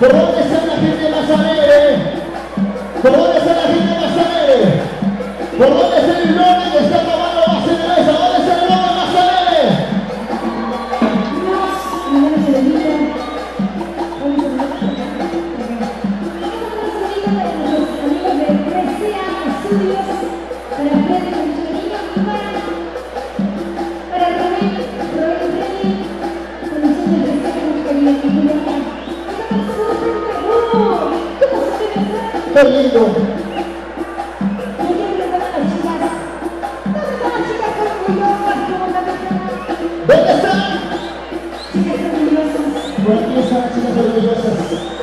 ¿Por dónde está la gente más alegre? ¿Por dónde está la gente más alegre? ¿Por dónde está el? Foi lindo. Bem, essa... Bem, essa... Bem, essa...